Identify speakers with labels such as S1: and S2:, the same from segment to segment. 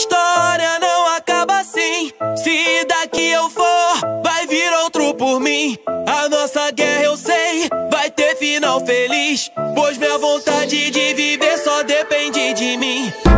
S1: história não acaba assim. Se daqui eu for, vai vir outro por mim. A nossa guerra eu sei, vai ter final feliz. Pois minha vontade de viver só depende de mim.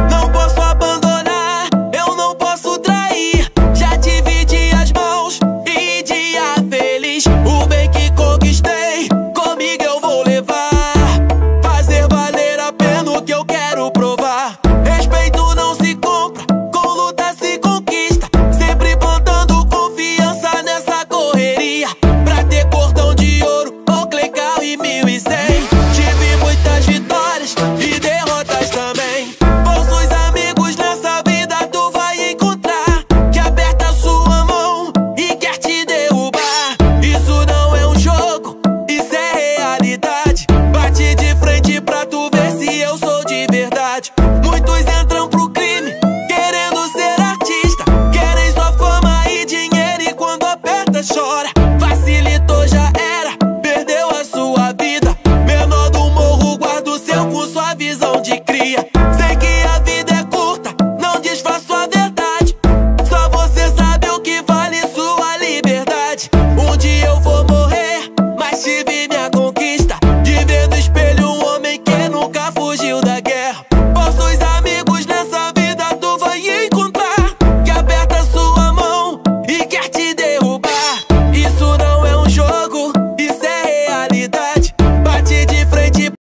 S1: razão de